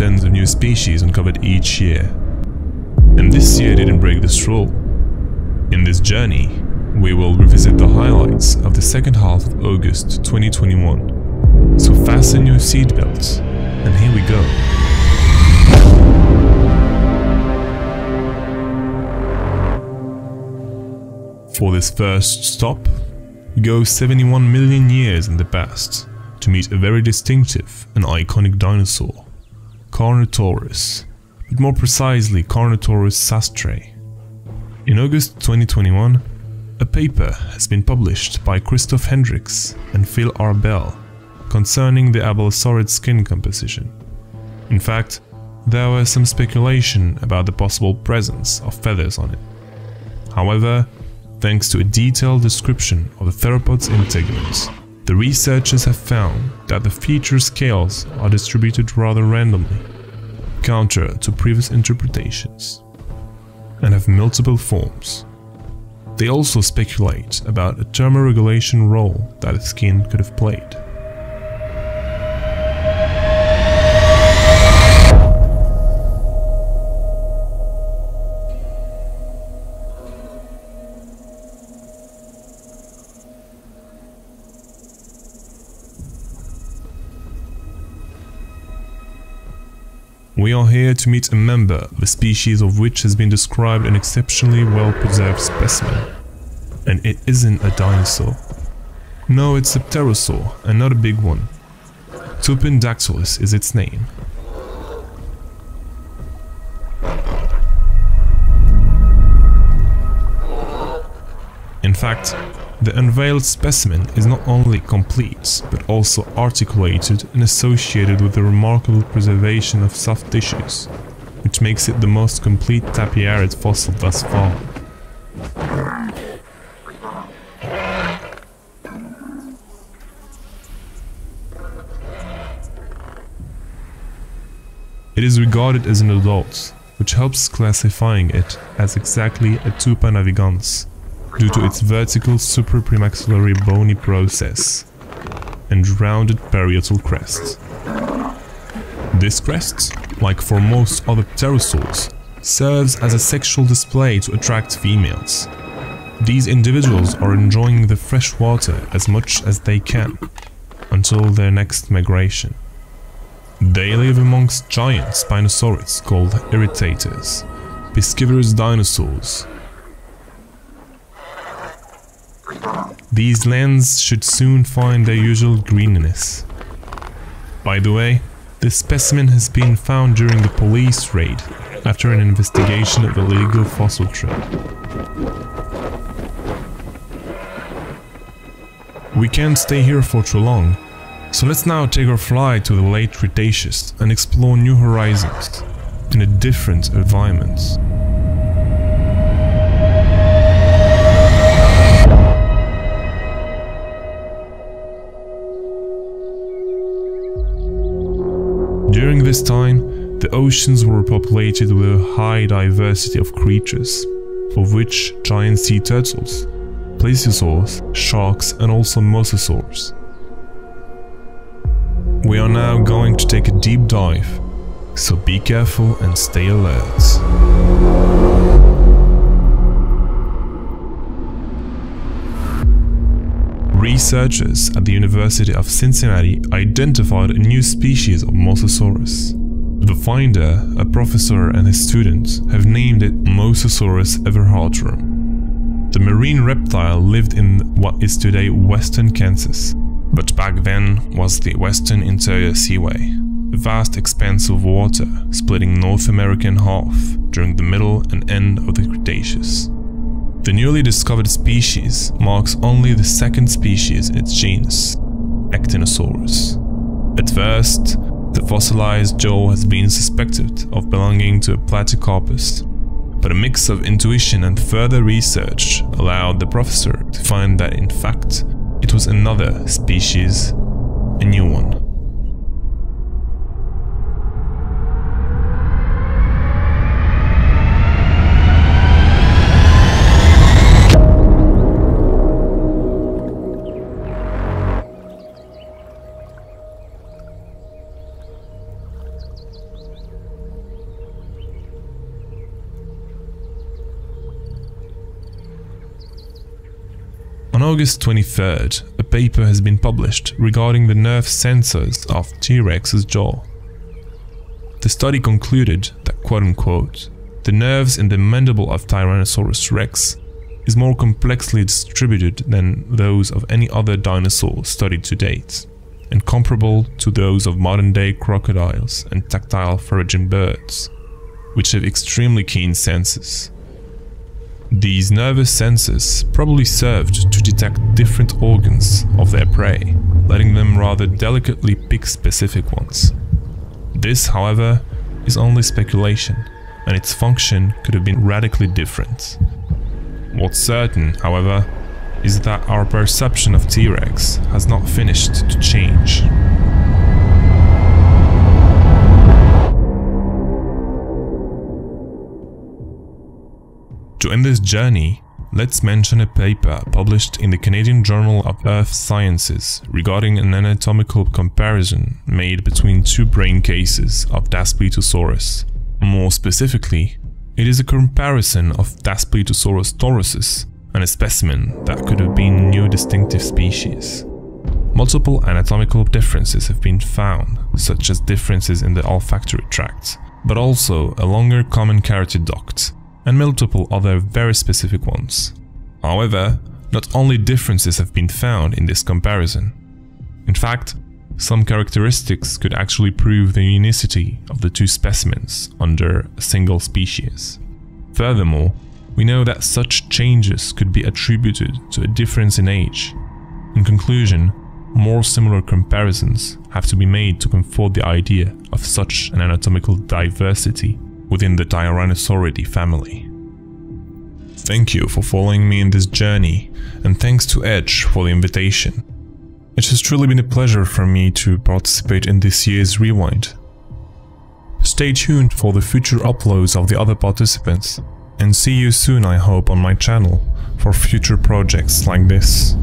tens of new species uncovered each year. And this year didn't break this rule. In this journey, we will revisit the highlights of the second half of August 2021. So fasten your seatbelts, and here we go. For this first stop, we go 71 million years in the past to meet a very distinctive and iconic dinosaur, Carnotaurus, but more precisely Carnotaurus sastrei. In August 2021, a paper has been published by Christophe Hendrickx and Phil R. Bell concerning the abelisaurid skin composition. In fact, there was some speculation about the possible presence of feathers on it. However, thanks to a detailed description of the theropod's integuments, the researchers have found that the feature scales are distributed rather randomly, counter to previous interpretations, and have multiple forms. They also speculate about a thermoregulation role that the skin could have played. We are here to meet a member the species of which has been described an exceptionally well-preserved specimen. And it isn't a dinosaur. No, it's a pterosaur, and not a big one. Tupandactylus is its name. In fact, the unveiled specimen is not only complete, but also articulated and associated with the remarkable preservation of soft tissues, which makes it the most complete tapejarid fossil thus far. It is regarded as an adult, which helps classifying it as exactly a Tupa navigans, due to its vertical suprapremaxillary bony process and rounded parietal crest. This crest, like for most other pterosaurs, serves as a sexual display to attract females. These individuals are enjoying the fresh water as much as they can, until their next migration. They live amongst giant spinosaurids called irritators, piscivorous dinosaurs. These lands should soon find their usual greenness. By the way, this specimen has been found during the police raid after an investigation of the illegal fossil trade. We can't stay here for too long, so let's now take our flight to the late Cretaceous and explore new horizons in a different environment. During this time, the oceans were populated with a high diversity of creatures, of which giant sea turtles, plesiosaurs, sharks and also mosasaurs. We are now going to take a deep dive, so be careful and stay alert. Researchers at the University of Cincinnati identified a new species of Mosasaurus. The finder, a professor and his students, have named it Mosasaurus everhartorum. The marine reptile lived in what is today western Kansas, but back then was the Western Interior Seaway, a vast expanse of water splitting North America in half during the middle and end of the Cretaceous. The newly discovered species marks only the second species in its genus, Ectenosaurus. At first, the fossilized jaw has been suspected of belonging to a Platecarpus, but a mix of intuition and further research allowed the professor to find that in fact it was another species, a new one. August 23rd, a paper has been published regarding the nerve sensors of T-Rex's jaw. The study concluded that quote-unquote, the nerves in the mandible of Tyrannosaurus rex is more complexly distributed than those of any other dinosaur studied to date, and comparable to those of modern-day crocodiles and tactile foraging birds, which have extremely keen senses. These nervous sensors probably served to detect different organs of their prey, letting them rather delicately pick specific ones. This, however, is only speculation, and its function could have been radically different. What's certain, however, is that our perception of T-Rex has not finished to change. To end this journey, let's mention a paper published in the Canadian Journal of Earth Sciences regarding an anatomical comparison made between two brain cases of Daspletosaurus. More specifically, it is a comparison of Daspletosaurus torosus and a specimen that could have been new distinctive species. Multiple anatomical differences have been found, such as differences in the olfactory tract, but also a longer common carotid duct and multiple other very specific ones. However, not only differences have been found in this comparison. In fact, some characteristics could actually prove the unicity of the two specimens under a single species. Furthermore, we know that such changes could be attributed to a difference in age. In conclusion, more similar comparisons have to be made to comfort the idea of such an anatomical diversity within the Tyrannosauridae family. Thank you for following me in this journey, and thanks to Edge for the invitation. It has truly been a pleasure for me to participate in this year's Rewind. Stay tuned for the future uploads of the other participants, and see you soon I hope on my channel for future projects like this.